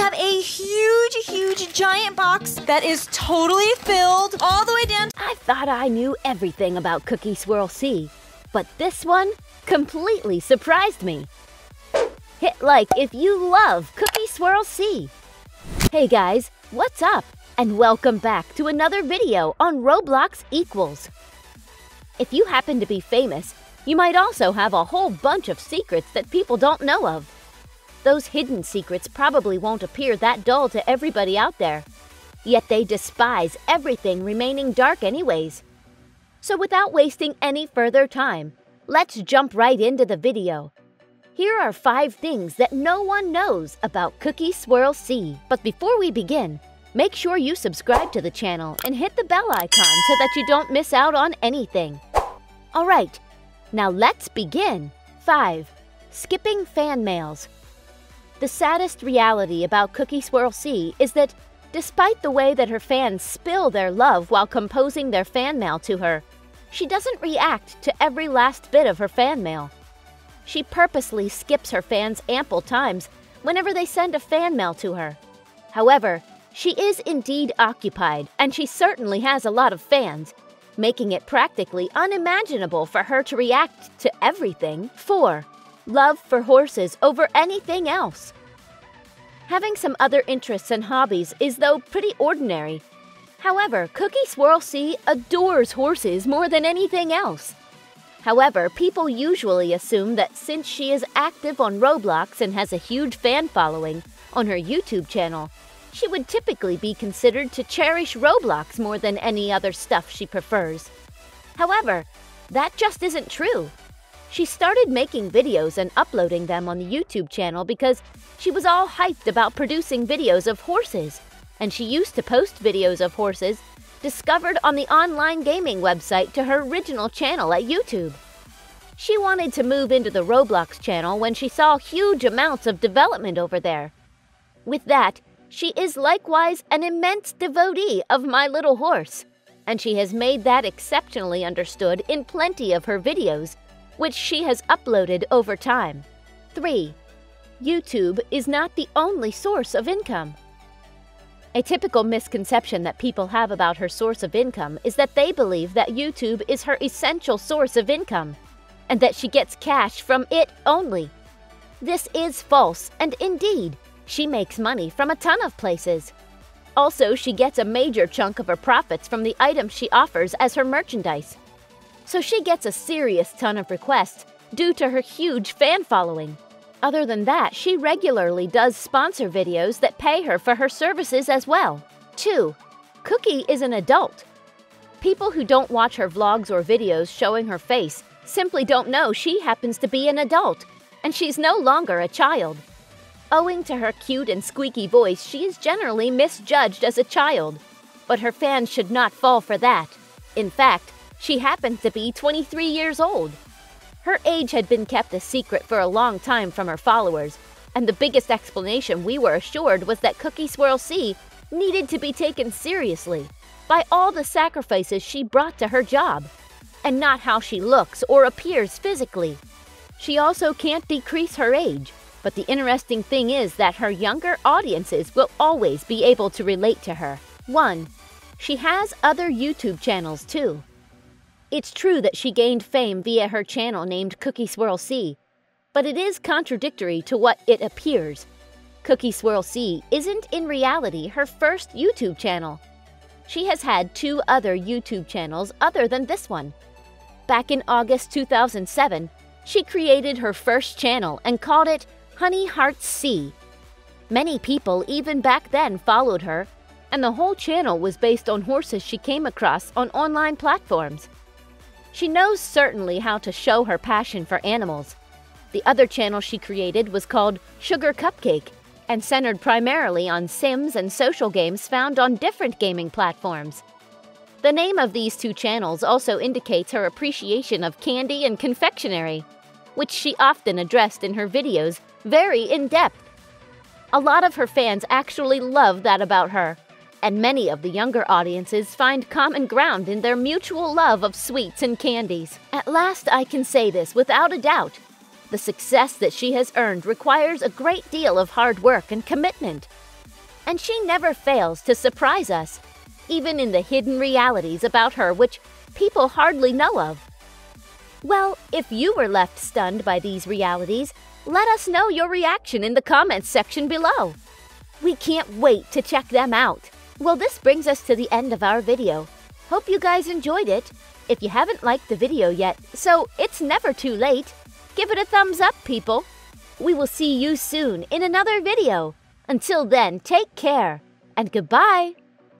have a huge, huge, giant box that is totally filled all the way down. I thought I knew everything about Cookie Swirl C, but this one completely surprised me. Hit like if you love Cookie Swirl C. Hey guys, what's up? And welcome back to another video on Roblox Equals. If you happen to be famous, you might also have a whole bunch of secrets that people don't know of. Those hidden secrets probably won't appear that dull to everybody out there. Yet they despise everything remaining dark anyways. So without wasting any further time, let's jump right into the video. Here are five things that no one knows about Cookie Swirl C. But before we begin, make sure you subscribe to the channel and hit the bell icon so that you don't miss out on anything. Alright, now let's begin. 5. Skipping fan mails. The saddest reality about Cookie Swirl C is that, despite the way that her fans spill their love while composing their fan mail to her, she doesn't react to every last bit of her fan mail. She purposely skips her fans ample times whenever they send a fan mail to her. However, she is indeed occupied, and she certainly has a lot of fans, making it practically unimaginable for her to react to everything. 4 love for horses over anything else. Having some other interests and hobbies is, though, pretty ordinary. However, Cookie Swirl C adores horses more than anything else. However, people usually assume that since she is active on Roblox and has a huge fan following on her YouTube channel, she would typically be considered to cherish Roblox more than any other stuff she prefers. However, that just isn't true. She started making videos and uploading them on the YouTube channel because she was all hyped about producing videos of horses, and she used to post videos of horses discovered on the online gaming website to her original channel at YouTube. She wanted to move into the Roblox channel when she saw huge amounts of development over there. With that, she is likewise an immense devotee of My Little Horse, and she has made that exceptionally understood in plenty of her videos which she has uploaded over time. 3. YouTube is not the only source of income. A typical misconception that people have about her source of income is that they believe that YouTube is her essential source of income and that she gets cash from it only. This is false, and indeed, she makes money from a ton of places. Also, she gets a major chunk of her profits from the items she offers as her merchandise so she gets a serious ton of requests due to her huge fan following. Other than that, she regularly does sponsor videos that pay her for her services as well. 2. Cookie is an adult. People who don't watch her vlogs or videos showing her face simply don't know she happens to be an adult, and she's no longer a child. Owing to her cute and squeaky voice, she is generally misjudged as a child, but her fans should not fall for that. In fact, she happened to be 23 years old. Her age had been kept a secret for a long time from her followers, and the biggest explanation we were assured was that Cookie Swirl C needed to be taken seriously by all the sacrifices she brought to her job, and not how she looks or appears physically. She also can't decrease her age, but the interesting thing is that her younger audiences will always be able to relate to her. 1. She has other YouTube channels too. It's true that she gained fame via her channel named Cookie Swirl C, but it is contradictory to what it appears. Cookie Swirl C isn't in reality her first YouTube channel. She has had two other YouTube channels other than this one. Back in August 2007, she created her first channel and called it Honey Hearts C. Many people even back then followed her, and the whole channel was based on horses she came across on online platforms. She knows certainly how to show her passion for animals. The other channel she created was called Sugar Cupcake and centered primarily on Sims and social games found on different gaming platforms. The name of these two channels also indicates her appreciation of candy and confectionery, which she often addressed in her videos very in depth. A lot of her fans actually love that about her, and many of the younger audiences find common ground in their mutual love of sweets and candies. At last, I can say this without a doubt. The success that she has earned requires a great deal of hard work and commitment. and she never fails to surprise us, even in the hidden realities about her which people hardly know of. Well, if you were left stunned by these realities, let us know your reaction in the comments section below. We can't wait to check them out. Well, this brings us to the end of our video. Hope you guys enjoyed it. If you haven't liked the video yet, so it's never too late, give it a thumbs up, people. We will see you soon in another video. Until then, take care and goodbye.